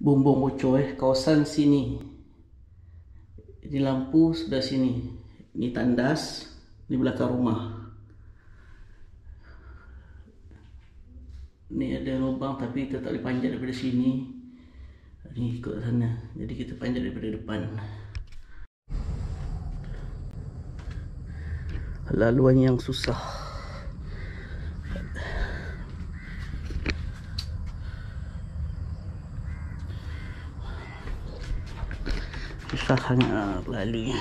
bumbung bocor eh. Kawasan sini. Ini lampu sebelah sini. Ini tandas di belakang rumah. Ni ada lubang tapi kita tak boleh panjat daripada sini. Ni ikut sana. Jadi kita panjat daripada depan. Laluan yang susah susah sangat lalunya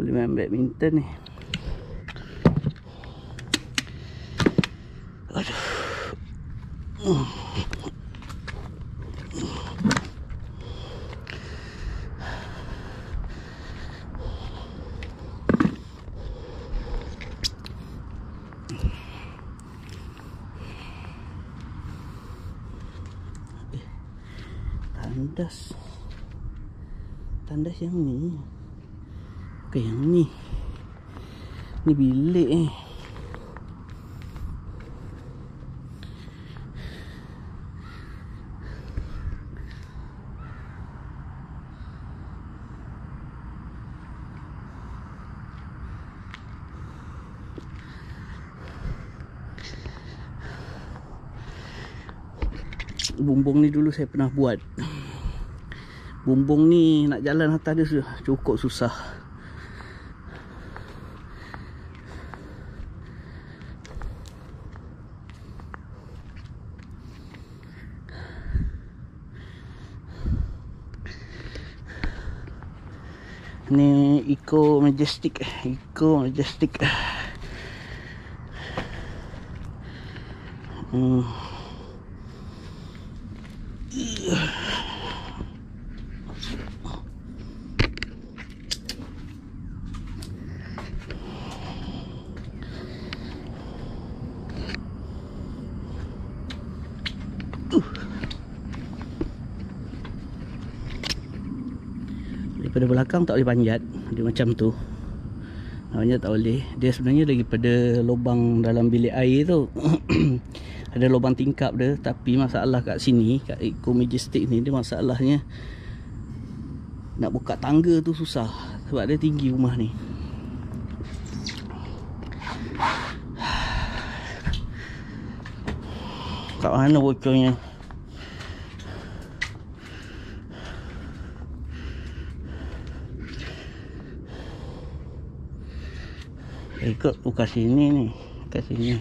boleh main badminton ni aduh tandas tandas yang ni bukan yang ni ni bilik eh bumbung ni dulu saya pernah buat bumbung ni nak jalan atas dia cukup susah. Ni eco majestic eco majestic. Hmm daripada belakang tak boleh panjat. Dia macam tu. Panjat tak boleh. Dia sebenarnya daripada lubang dalam bilik air tu ada lubang tingkap dia. Tapi masalah kat sini kat Eco Majestic ni dia masalahnya nak buka tangga tu susah. Sebab dia tinggi rumah ni. Kat mana bocornya ikut buka sini ni ke sini.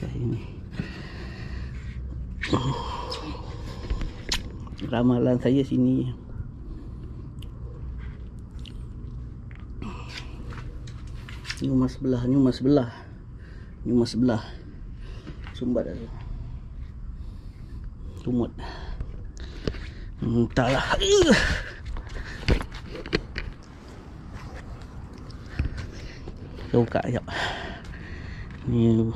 Ke sini ramalan saya sini. Ni rumah sebelah ni rumah sebelah. Ni rumah sebelah. Sumbat ada. Tumut. Entahlah uh. Kita buka sekejap Ni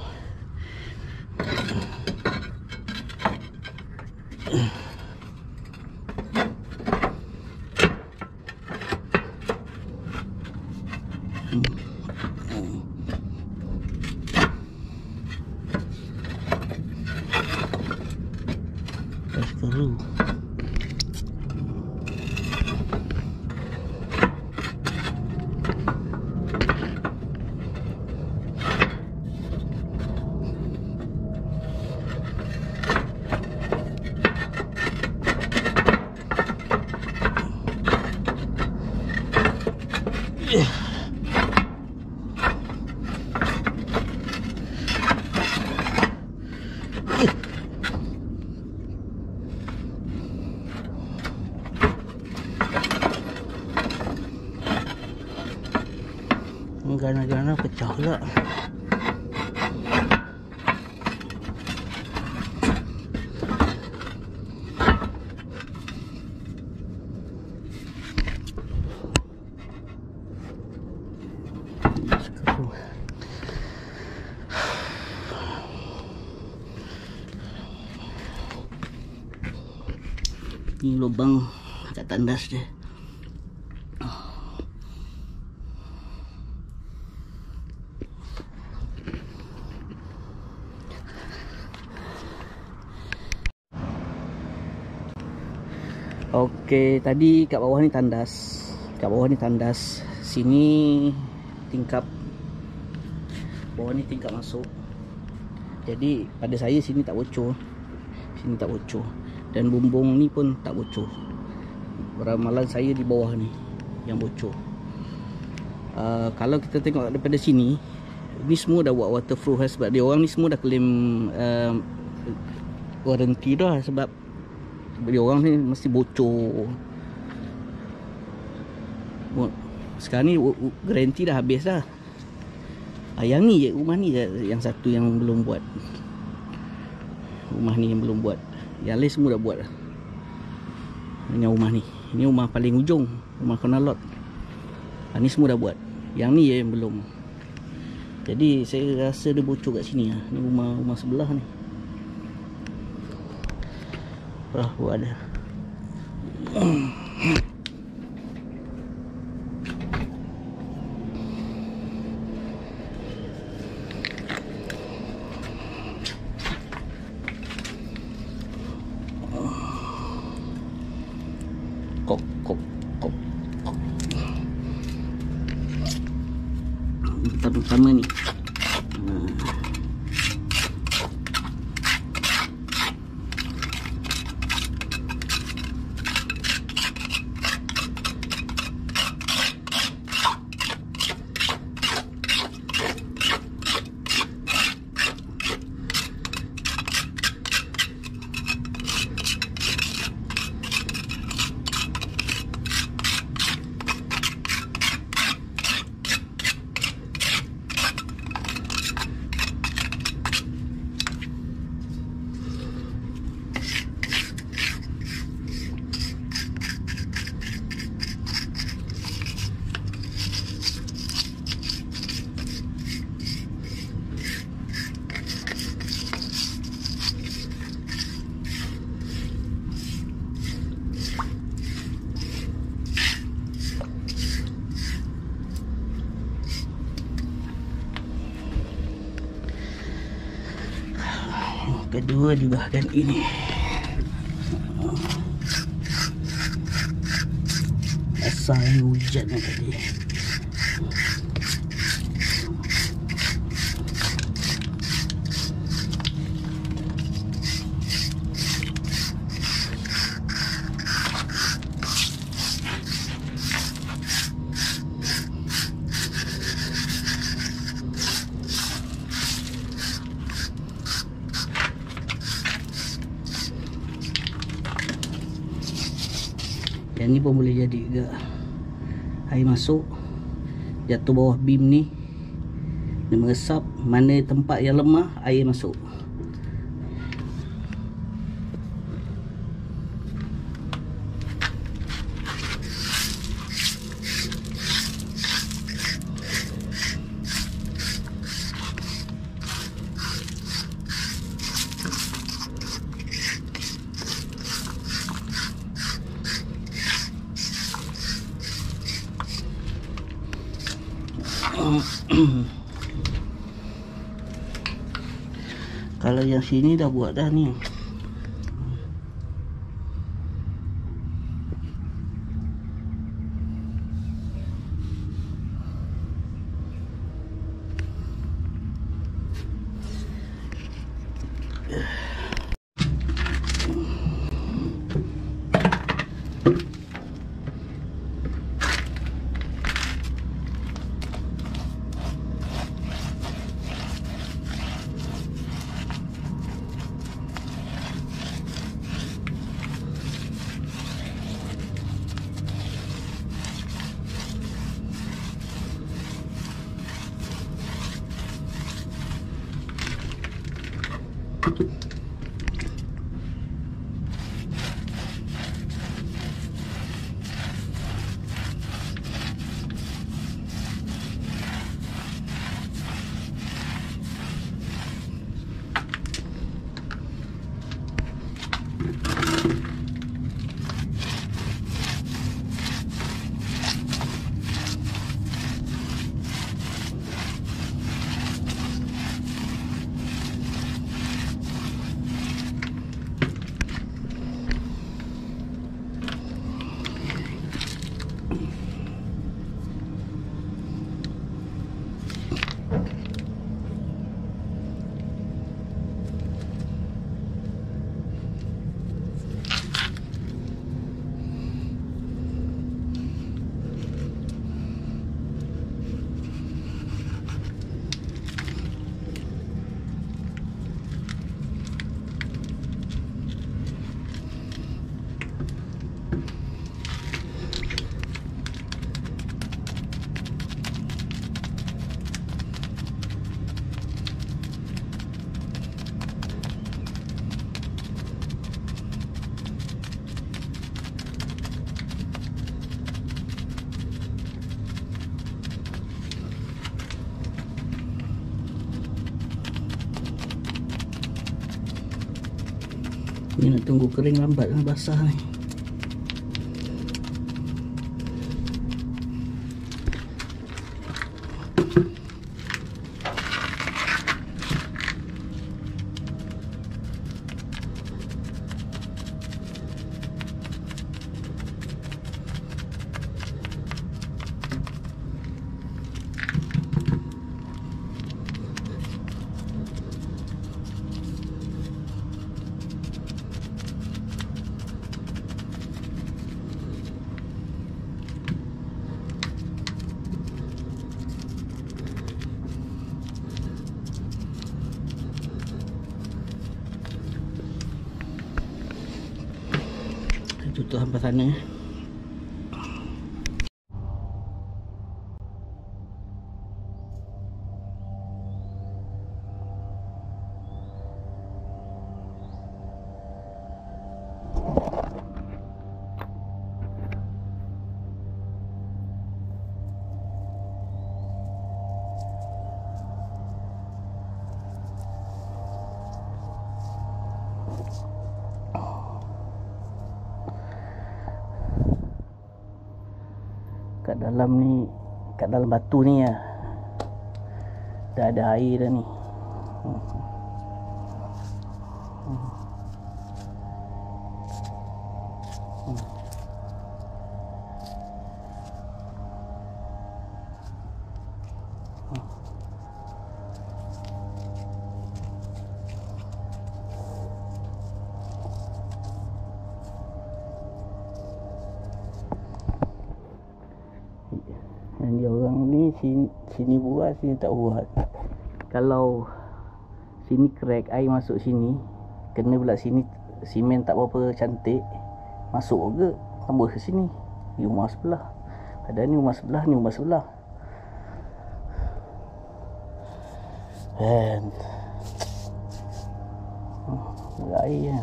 Gana-gana pecah pula Sekarang. Ni lubang kat tandas dia. Okey, tadi kat bawah ni tandas. Kat bawah ni tandas. Sini tingkap. Bawah ni tingkap masuk. Jadi pada saya sini tak bocor. Sini tak bocor. Dan bumbung ni pun tak bocor. Ramalan saya di bawah ni yang bocor. Uh, kalau kita tengok daripada sini, ni semua dah buat waterproof lah sebab dia orang ni semua dah claim uh, warranty dah sebab dia orang ni mesti bocor. Sekarang ni garanti dah habis dah. Ah, yang ni je rumah ni je yang satu yang belum buat. Rumah ni yang belum buat. Yang lain semua dah buat dah. Dengan rumah ni. Ini rumah paling ujung rumah corner lot. Ah, ni semua dah buat. Yang ni je yang belum. Jadi saya rasa dia bocor kat sini lah. ni rumah rumah sebelah ni perahu ada kok kok kok. Kok pertama-tama ni kedua di bahagian ini. Asal hujan tadi ni pun boleh jadi juga air masuk jatuh bawah beam ni. Dia meresap mana tempat yang lemah air masuk Sini dah buat dah ni Ni nak tunggu kering lambat kan basah ni. Tutup sampai sana kat dalam ni kat dalam batu ni ya dah ada air dah ni hmm. Hmm. Hmm. yang dia orang ni sini, sini buat sini tak buat. Kalau sini crack air masuk sini kena pula sini simen tak berapa cantik masuk ke tambah ke sini. Ni rumah sebelah. Ada ni rumah sebelah ni rumah sebelah. And hmm, air ya.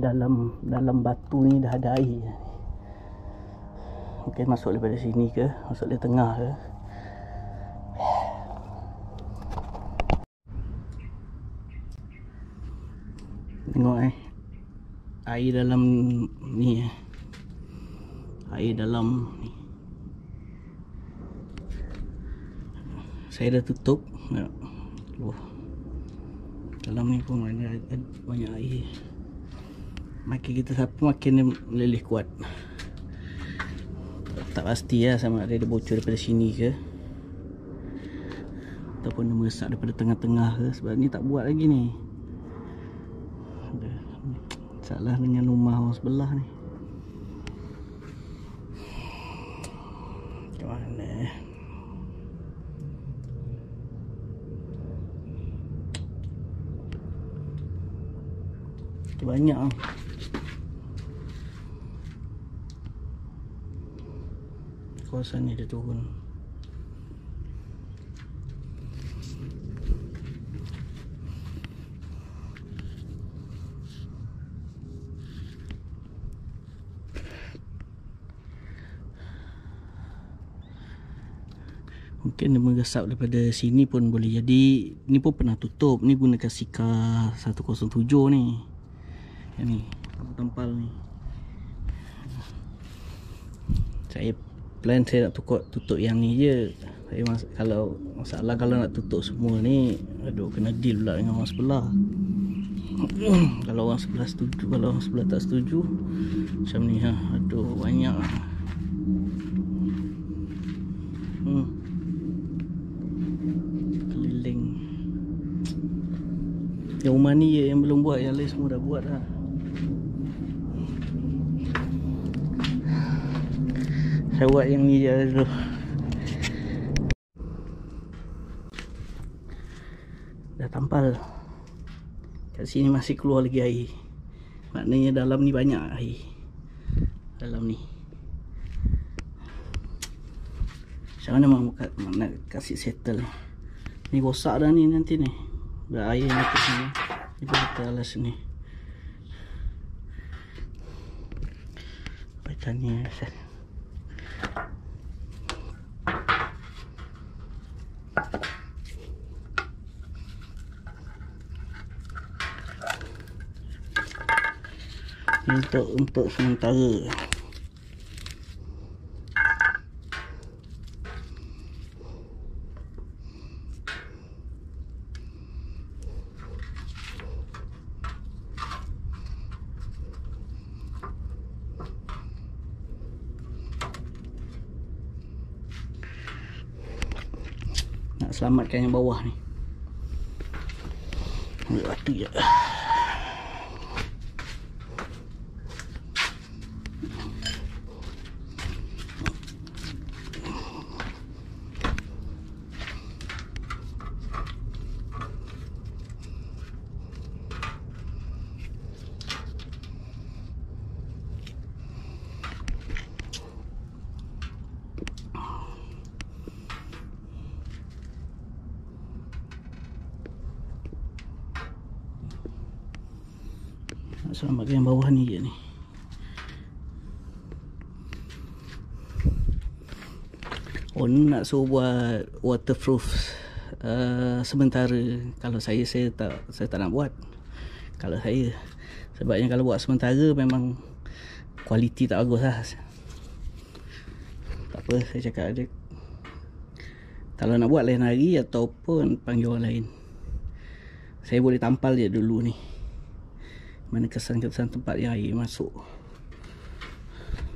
Dalam dalam batu ni dah ada air. Mungkin masuk daripada sini ke? Masuk dari tengah ke? Tengok eh. Air dalam ni eh. Air dalam ni. Saya dah tutup. Oh. dalam ni pun ada banyak air makin kita siapa makin meleleh kuat. Tak pasti lah sama ada dia bocor daripada sini ke. Ataupun dia meresap daripada tengah-tengah ke. Sebab ni tak buat lagi ni. Salah dengan rumah orang sebelah ni. Macam mana? Banyak lah kawasan ni dia turun. Mungkin dia meresap daripada sini pun boleh jadi. Ni pun pernah tutup. Ni gunakan Sika 107 ni. Yang ni tempal ni. Saya plan saya nak tukar tutup yang ni je tapi mas kalau masalah kalau nak tutup semua ni aduh kena deal pula dengan orang sebelah kalau orang sebelah setuju kalau orang sebelah tak setuju macam ni ha aduh banyak lah. hmm. keliling yang rumah ni yang belum buat yang lain semua dah buat lah. Saya buat yang ni je. Dulu Dah tampal. Kat sini masih keluar lagi air. Maknanya dalam ni banyak air. Dalam ni. Macam mana mahu nak kasih settle? Ni rosak dah ni nanti ni. Dah air ni ke sini. Ni pun kita alas ni Baca ni untuk untuk sementara nak selamatkan yang bawah ni. Waktu je Selamatkan yang bawah ni je ni. Oh ni nak suruh buat waterproof uh, sementara. Kalau saya saya tak saya tak nak buat. Kalau saya sebabnya kalau buat sementara memang kualiti tak bagus lah. Tak apa saya cakap ada kalau nak buat lain hari ataupun panggil orang lain. Saya boleh tampal je dulu ni mana kesan-kesan tempat yang air masuk.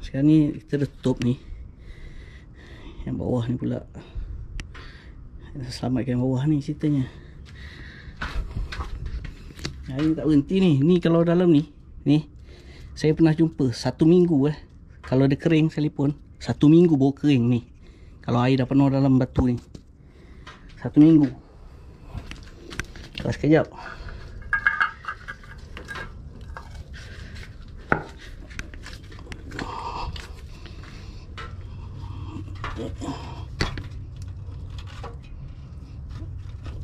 Sekarang ni kita dah tutup ni. Yang bawah ni pula. Selamatkan bawah ni ceritanya. Air tak berhenti ni. Ni kalau dalam ni. Ni. Saya pernah jumpa satu minggu eh. Kalau dia kering sekalipun satu minggu baru kering ni. Kalau air dah penuh dalam batu ni. Satu minggu. Kalau sekejap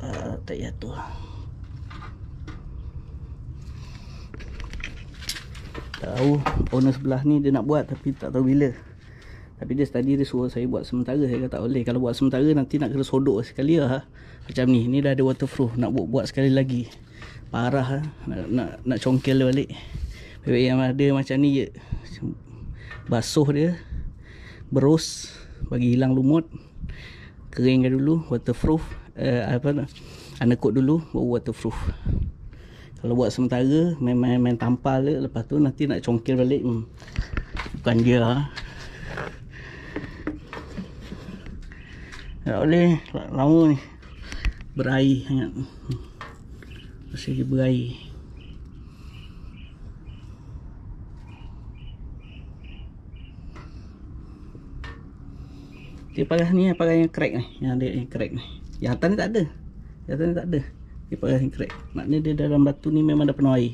uh, tak jatuh tahu owner sebelah ni dia nak buat tapi tak tahu bila. Tapi dia tadi dia suruh saya buat sementara. Saya kata tak boleh. Kalau buat sementara nanti nak kena sodok sekali lah macam ni. Ni dah ada waterproof. Nak buat, buat sekali lagi. Parah lah. nak, nak, nak congkel balik. Bebek yang ada macam ni je. Basuh dia. Berus bagi hilang lumut keringkan dulu waterproof uh, apa anekut dulu baru waterproof kalau buat sementara main-main main tampal je lepas tu nanti nak congkel balik hmm. bukan dia ha. tak boleh lama ni berair sangat masih berair dia pakai ni pakai yang crack ni. Yang ada yang crack ni. Yang atas ni tak ada. Yang atas ni tak ada. Dia pakai yang crack. Maknanya dia dalam batu ni memang dah penuh air